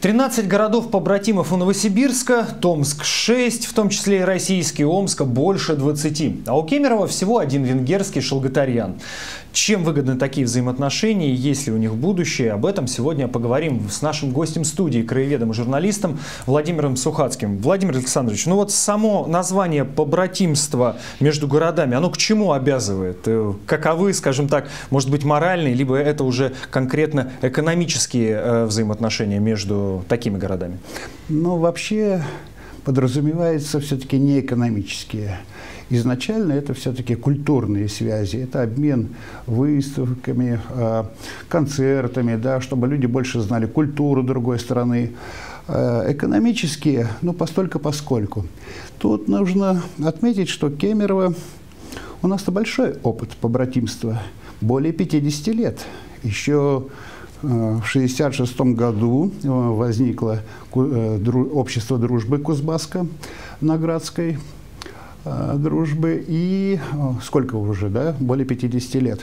13 городов-побратимов у Новосибирска, Томск 6, в том числе и российский, Омска больше 20. А у Кемерово всего один венгерский шалгатарьян. Чем выгодны такие взаимоотношения, есть ли у них будущее, об этом сегодня поговорим с нашим гостем студии, краеведом и журналистом Владимиром Сухацким. Владимир Александрович, ну вот само название побратимства между городами, оно к чему обязывает? Э, каковы, скажем так, может быть моральные, либо это уже конкретно экономические э, взаимоотношения между такими городами? Ну, вообще подразумевается все-таки не экономические. Изначально это все-таки культурные связи, это обмен выставками, а, концертами, да, чтобы люди больше знали культуру другой страны. А, экономические, ну, постолько поскольку. Тут нужно отметить, что Кемерово, у нас-то большой опыт побратимства, более 50 лет. Еще в 1966 году э, возникло э, общество дружбы Кузбасска Наградской э, дружбы и сколько уже, да, более 50 лет.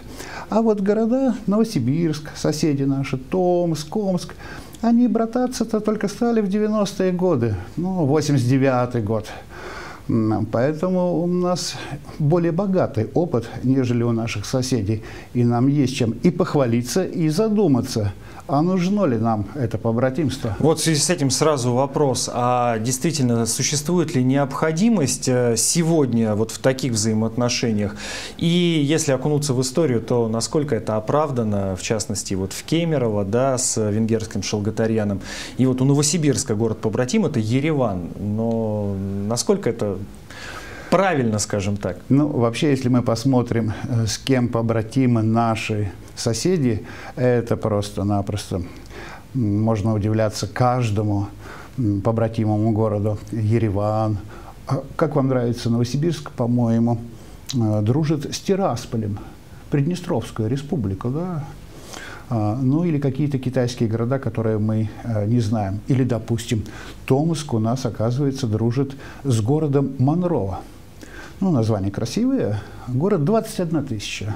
А вот города Новосибирск, соседи наши, Томск, Омск, они брататься-то только стали в 90-е годы, ну, 89-й год. Поэтому у нас более богатый опыт, нежели у наших соседей. И нам есть чем и похвалиться, и задуматься – а нужно ли нам это побратимство? Вот в связи с этим сразу вопрос. А действительно, существует ли необходимость э, сегодня вот в таких взаимоотношениях? И если окунуться в историю, то насколько это оправдано, в частности, вот в Кемерово, да, с венгерским шалгатарьяном. И вот у Новосибирска город-побратим – это Ереван. Но насколько это правильно, скажем так? Ну, вообще, если мы посмотрим, э, с кем побратимы наши соседи, это просто-напросто можно удивляться каждому побратимому городу. Ереван. А как вам нравится Новосибирск, по-моему, э, дружит с Тирасполем, Приднестровская республика, да? А, ну или какие-то китайские города, которые мы э, не знаем. Или, допустим, Томск у нас, оказывается, дружит с городом Монрово. Ну, название красивое. Город 21 тысяча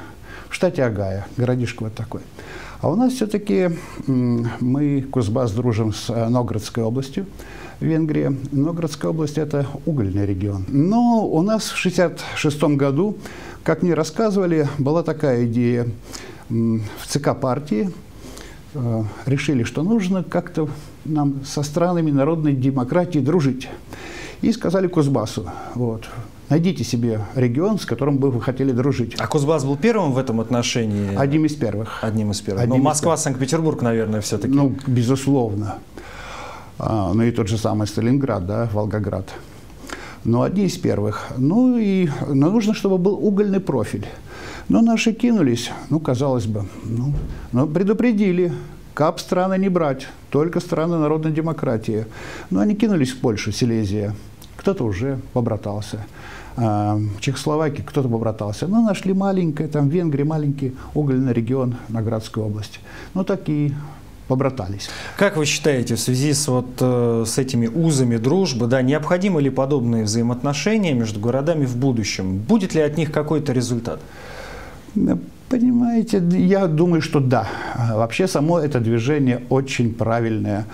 в штате Агая, городишко вот такой. А у нас все-таки мы, Кузбасс, дружим с э, Новгородской областью, Венгрия. Новгородская область – это угольный регион. Но у нас в 1966 году, как мне рассказывали, была такая идея в ЦК партии, э, решили, что нужно как-то нам со странами народной демократии дружить. И сказали Кузбассу, вот, Найдите себе регион, с которым бы вы хотели дружить. А Кузбасс был первым в этом отношении? Одним из первых. Одним из первых. Одним Но Москва, Санкт-Петербург, наверное, все-таки. Ну, безусловно. А, ну и тот же самый Сталинград, да, Волгоград. Но одни из первых. Ну и но нужно, чтобы был угольный профиль. Но наши кинулись, ну, казалось бы, ну, но предупредили, КАП страны не брать, только страны народной демократии. Но они кинулись в Польшу, Силезия. Кто-то уже побратался. А, Чехословакии кто-то побратался. Но нашли маленькое, там в Венгрии маленький угольный регион Наградской области. Ну, такие побратались. Как вы считаете, в связи с, вот, э, с этими узами дружбы, да, необходимы ли подобные взаимоотношения между городами в будущем? Будет ли от них какой-то результат? Понимаете, я думаю, что да. Вообще само это движение очень правильное.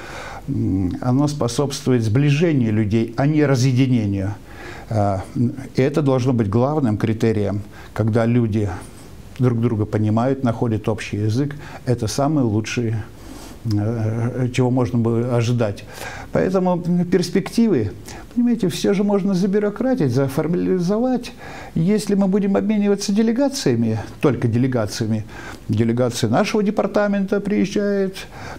Оно способствует сближению людей, а не разъединению. А, и это должно быть главным критерием, когда люди друг друга понимают, находят общий язык. Это самый лучший Э, чего можно было ожидать. Поэтому перспективы, понимаете, все же можно забюрократить, заформализовать. Если мы будем обмениваться делегациями, только делегациями, делегация нашего департамента приезжает,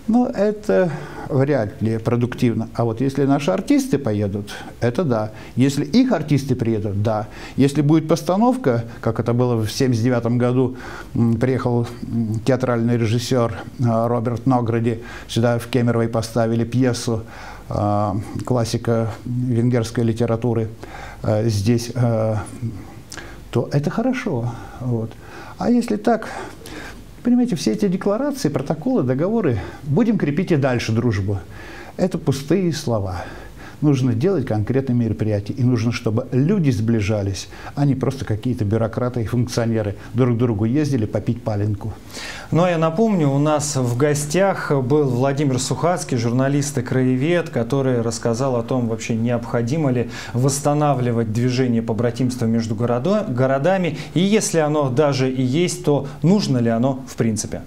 но это вряд ли продуктивно. А вот если наши артисты поедут, это да. Если их артисты приедут, да. Если будет постановка, как это было в 1979 году, приехал театральный режиссер э, Роберт Ногради, сюда в Кемерово поставили пьесу э, классика венгерской литературы э, здесь, то это хорошо. Вот. А если так, Понимаете, все эти декларации, протоколы, договоры, будем крепить и дальше дружбу. Это пустые слова. Нужно делать конкретные мероприятия. И нужно, чтобы люди сближались, а не просто какие-то бюрократы и функционеры друг к другу ездили попить паленку. Ну а я напомню, у нас в гостях был Владимир Сухацкий, журналист и краевед, который рассказал о том, вообще необходимо ли восстанавливать движение побратимства между городами, и если оно даже и есть, то нужно ли оно в принципе.